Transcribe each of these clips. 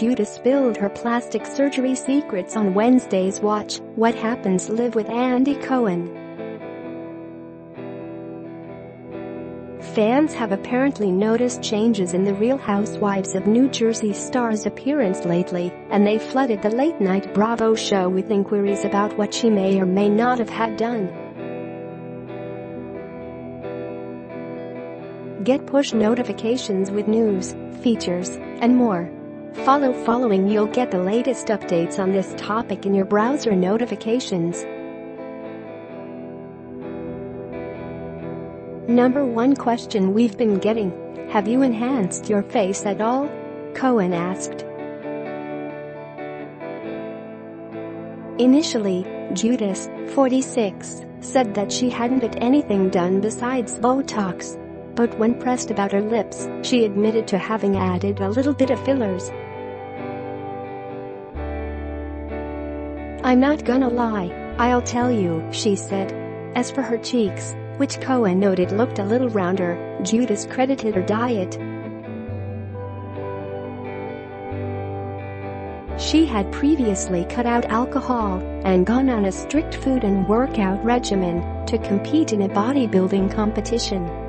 Giudice spilled her plastic surgery secrets on Wednesday's Watch What Happens Live with Andy Cohen. Fans have apparently noticed changes in the Real Housewives of New Jersey star's appearance lately, and they flooded the late-night Bravo show with inquiries about what she may or may not have had done. Get push notifications with news, features, and more. Follow following you'll get the latest updates on this topic in your browser notifications. Number one question we've been getting. Have you enhanced your face at all? Cohen asked. Initially, Giudice, 46, said that she hadn't had anything done besides Botox. But when pressed about her lips, she admitted to having added a little bit of fillers. I'm not gonna lie, I'll tell you, she said. As for her cheeks, which Cohen noted looked a little rounder, Giudice credited her diet. She had previously cut out alcohol and gone on a strict food and workout regimen to compete in a bodybuilding competition.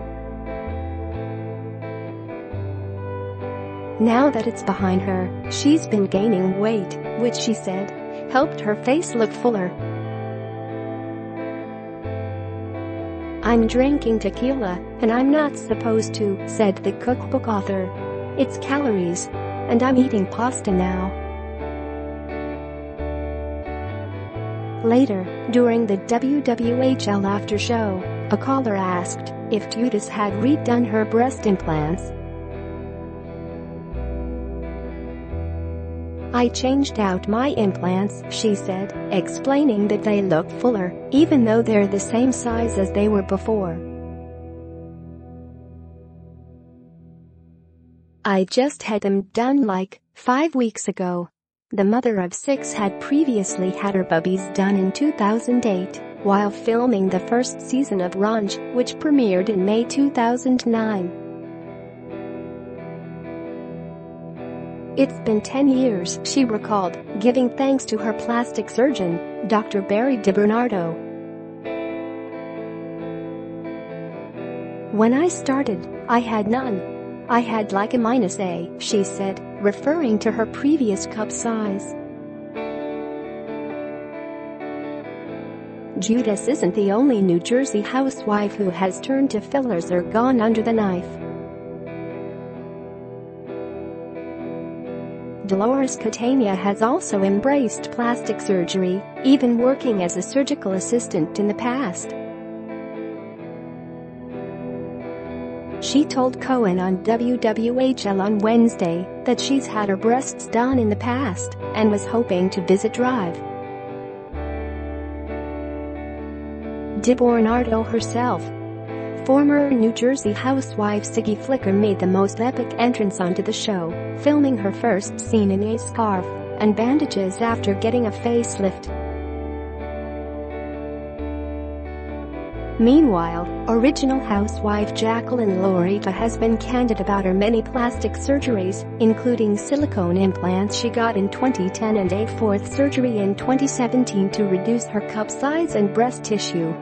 Now that it's behind her, she's been gaining weight, which she said helped her face look fuller I'm drinking tequila, and I'm not supposed to, said the cookbook author. It's calories. And I'm eating pasta now. Later, during the WWHL after show, a caller asked if Giudice had redone her breast implants. I changed out my implants, she said, explaining that they look fuller, even though they're the same size as they were before. I just had them done like five weeks ago. The mother of six had previously had her bubbies done in 2008 while filming the first season of RHONJ, which premiered in May 2009. It's been 10 years, she recalled, giving thanks to her plastic surgeon, Dr. Barry DiBernardo. When I started, I had none. I had like a minus A, she said, referring to her previous cup size. Giudice isn't the only New Jersey housewife who has turned to fillers or gone under the knife. Dolores Catania has also embraced plastic surgery, even working as a surgical assistant in the past. She told Cohen on WWHL on Wednesday that she's had her breasts done in the past and was hoping to visit Drive. DiBernardo herself Former New Jersey housewife Siggy Flicker made the most epic entrance onto the show, filming her first scene in a scarf and bandages after getting a facelift. Meanwhile, original housewife Jacqueline Laurita has been candid about her many plastic surgeries, including silicone implants she got in 2010 and a fourth surgery in 2017 to reduce her cup size and breast tissue.